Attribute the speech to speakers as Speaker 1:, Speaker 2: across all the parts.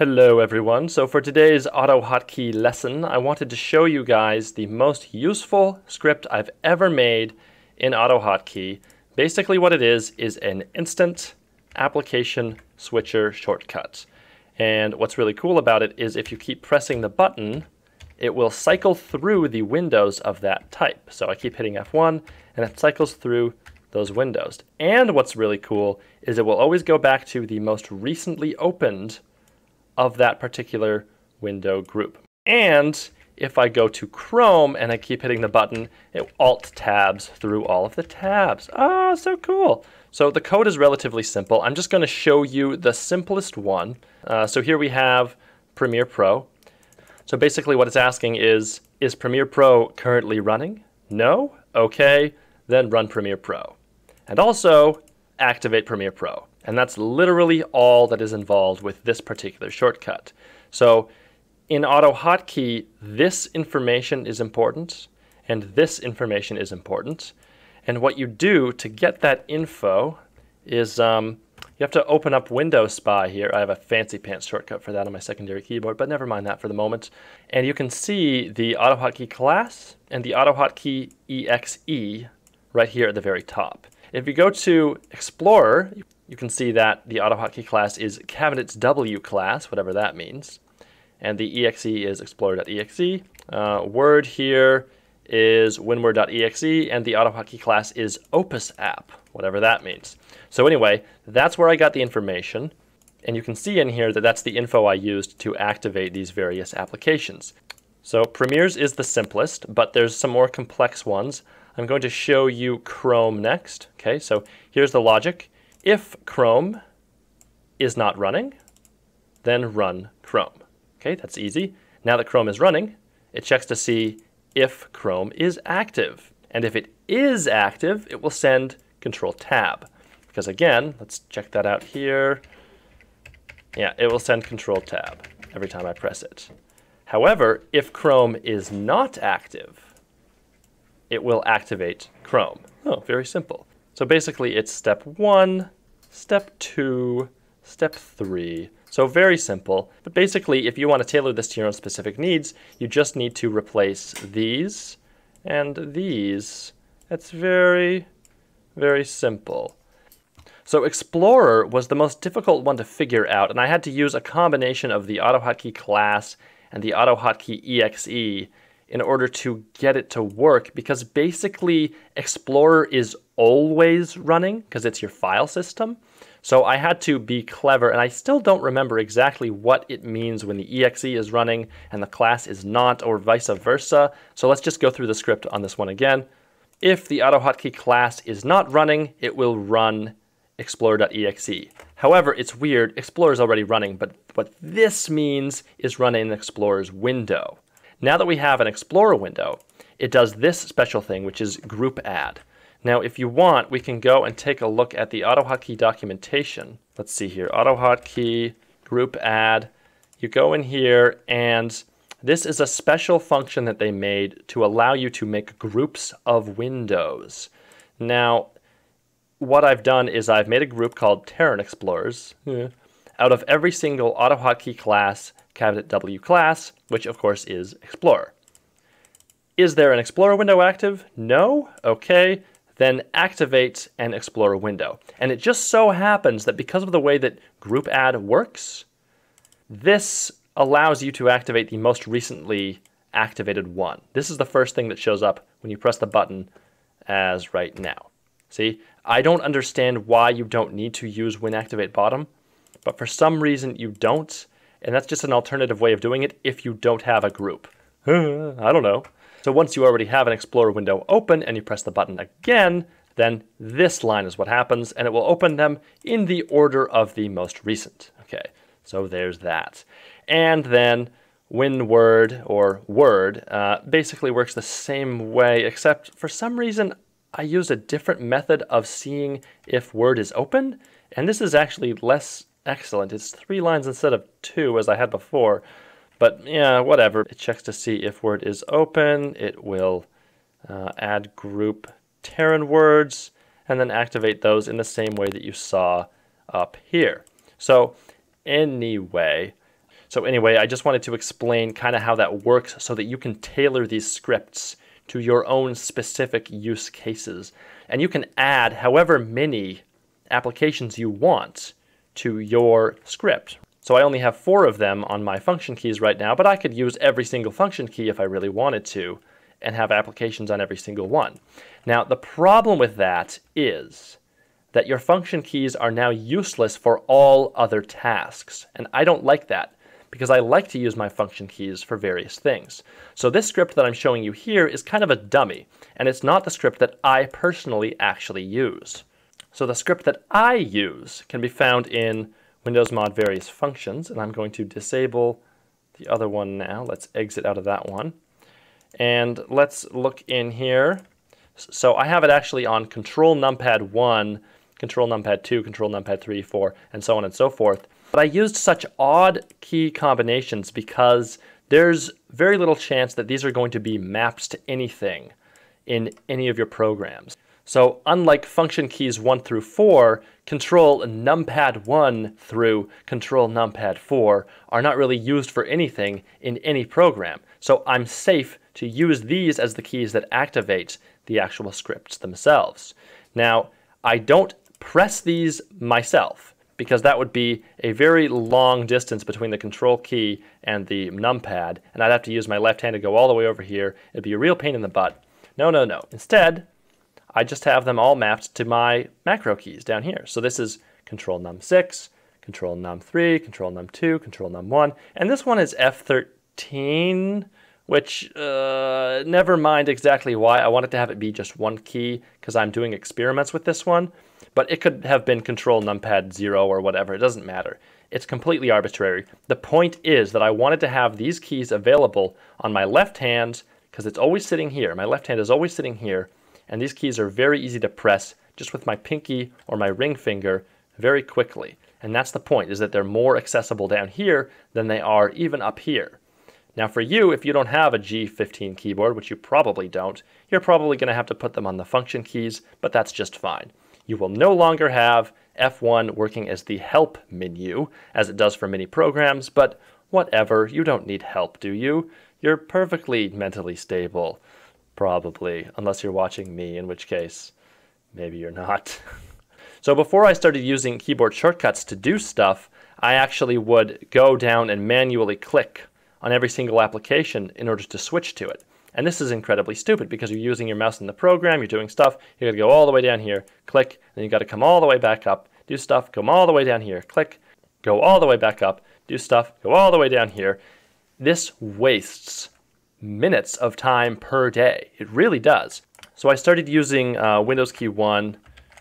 Speaker 1: Hello everyone. So for today's AutoHotkey lesson, I wanted to show you guys the most useful script I've ever made in AutoHotkey. Basically what it is, is an instant application switcher shortcut. And what's really cool about it is if you keep pressing the button, it will cycle through the windows of that type. So I keep hitting F1 and it cycles through those windows. And what's really cool is it will always go back to the most recently opened of that particular window group. And if I go to Chrome and I keep hitting the button, it alt tabs through all of the tabs. Ah, oh, so cool. So the code is relatively simple. I'm just going to show you the simplest one. Uh, so here we have Premiere Pro. So basically what it's asking is, is Premiere Pro currently running? No? Okay, then run Premiere Pro. And also activate Premiere Pro. And that's literally all that is involved with this particular shortcut. So in AutoHotkey, this information is important, and this information is important. And what you do to get that info is um, you have to open up Windows Spy here. I have a fancy pants shortcut for that on my secondary keyboard, but never mind that for the moment. And you can see the AutoHotkey class and the AutoHotkey EXE right here at the very top. If you go to Explorer, you can see that the AutoHotkey class is cabinets W class, whatever that means. And the exe is explorer.exe. Uh, Word here is winword.exe, and the AutoHotkey class is Opus app, whatever that means. So anyway, that's where I got the information. And you can see in here that that's the info I used to activate these various applications. So Premieres is the simplest, but there's some more complex ones. I'm going to show you Chrome next. Okay, so here's the logic. If Chrome is not running, then run Chrome. Okay, that's easy. Now that Chrome is running, it checks to see if Chrome is active. And if it is active, it will send Control Tab. Because again, let's check that out here. Yeah, it will send Control Tab every time I press it. However, if Chrome is not active, it will activate Chrome. Oh, very simple. So basically it's step one, step two, step three. So very simple. But basically, if you want to tailor this to your own specific needs, you just need to replace these and these. It's very, very simple. So Explorer was the most difficult one to figure out, and I had to use a combination of the AutoHotkey class and the AutoHotkey EXE in order to get it to work because basically Explorer is always running because it's your file system. So I had to be clever and I still don't remember exactly what it means when the exe is running and the class is not or vice versa. So let's just go through the script on this one again. If the AutoHotkey class is not running, it will run explorer.exe. However, it's weird, Explorer is already running, but what this means is run in Explorer's window. Now that we have an Explorer window, it does this special thing, which is group add. Now, if you want, we can go and take a look at the AutoHotkey documentation. Let's see here, AutoHotkey, group add. You go in here and this is a special function that they made to allow you to make groups of windows. Now, what I've done is I've made a group called Taran Explorers. Out of every single AutoHotkey class cabinet W class, which of course is Explorer. Is there an Explorer window active? No? Okay. Then activate an Explorer window. And it just so happens that because of the way that group add works, this allows you to activate the most recently activated one. This is the first thing that shows up when you press the button as right now. See, I don't understand why you don't need to use WinActivateBottom, but for some reason you don't, and that's just an alternative way of doing it if you don't have a group. I don't know. So once you already have an Explorer window open and you press the button again, then this line is what happens, and it will open them in the order of the most recent. Okay, so there's that. And then WinWord or Word uh, basically works the same way, except for some reason I used a different method of seeing if Word is open, and this is actually less excellent. It's three lines instead of two as I had before. But yeah, whatever. It checks to see if word is open. It will uh, add group Taran words and then activate those in the same way that you saw up here. So anyway, So anyway, I just wanted to explain kind of how that works so that you can tailor these scripts to your own specific use cases. And you can add however many applications you want to your script. So I only have four of them on my function keys right now, but I could use every single function key if I really wanted to and have applications on every single one. Now, the problem with that is that your function keys are now useless for all other tasks. And I don't like that because I like to use my function keys for various things. So this script that I'm showing you here is kind of a dummy, and it's not the script that I personally actually use. So the script that I use can be found in Windows Mod Various Functions, and I'm going to disable the other one now. Let's exit out of that one. And let's look in here. So I have it actually on Control Numpad 1, Control Numpad 2, Control Numpad 3, 4, and so on and so forth. But I used such odd key combinations because there's very little chance that these are going to be maps to anything in any of your programs. So unlike function keys 1 through 4, control numpad 1 through control numpad 4 are not really used for anything in any program. So I'm safe to use these as the keys that activate the actual scripts themselves. Now, I don't press these myself because that would be a very long distance between the control key and the numpad, and I'd have to use my left hand to go all the way over here. It'd be a real pain in the butt. No, no, no. Instead, I just have them all mapped to my macro keys down here. So this is control num6, control num3, control num2, control num1, and this one is F13, which uh, never mind exactly why. I wanted to have it be just one key because I'm doing experiments with this one. But it could have been control numpad 0 or whatever. It doesn't matter. It's completely arbitrary. The point is that I wanted to have these keys available on my left hand because it's always sitting here. My left hand is always sitting here. And these keys are very easy to press just with my pinky or my ring finger very quickly. And that's the point, is that they're more accessible down here than they are even up here. Now for you, if you don't have a G15 keyboard, which you probably don't, you're probably going to have to put them on the function keys, but that's just fine you will no longer have F1 working as the help menu, as it does for many programs, but whatever, you don't need help, do you? You're perfectly mentally stable. Probably, unless you're watching me, in which case, maybe you're not. so before I started using keyboard shortcuts to do stuff, I actually would go down and manually click on every single application in order to switch to it. And this is incredibly stupid because you're using your mouse in the program, you're doing stuff, you gotta go all the way down here, click, then you gotta come all the way back up, do stuff, come all the way down here, click, go all the way back up, do stuff, go all the way down here. This wastes minutes of time per day. It really does. So I started using uh, Windows key 1,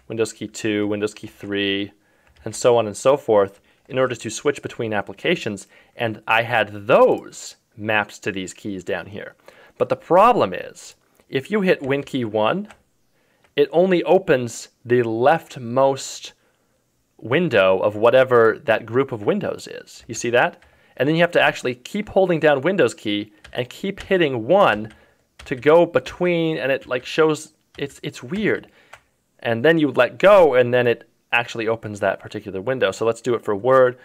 Speaker 1: Windows key 2, Windows key 3, and so on and so forth in order to switch between applications, and I had those mapped to these keys down here. But the problem is, if you hit Win key 1, it only opens the leftmost window of whatever that group of windows is. You see that? And then you have to actually keep holding down Windows key and keep hitting 1 to go between and it like shows it's it's weird. And then you let go and then it actually opens that particular window. So let's do it for Word.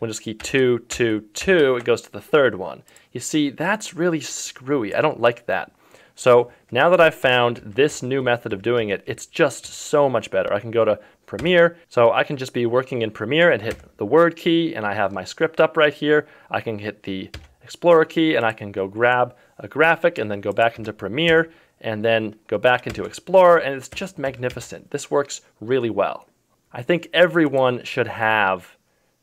Speaker 1: Windows key 2, 2, 2, it goes to the third one. You see, that's really screwy. I don't like that. So now that I've found this new method of doing it, it's just so much better. I can go to Premiere, so I can just be working in Premiere and hit the Word key, and I have my script up right here. I can hit the Explorer key, and I can go grab a graphic and then go back into Premiere, and then go back into Explorer, and it's just magnificent. This works really well. I think everyone should have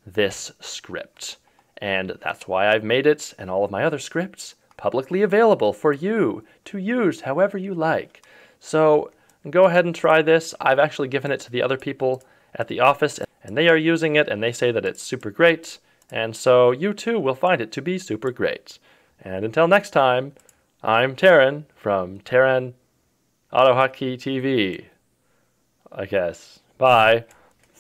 Speaker 1: this script. And that's why I've made it and all of my other scripts publicly available for you to use however you like. So go ahead and try this. I've actually given it to the other people at the office and they are using it and they say that it's super great. And so you too will find it to be super great. And until next time, I'm Taran from Taran AutoHotkey TV. I guess. Bye.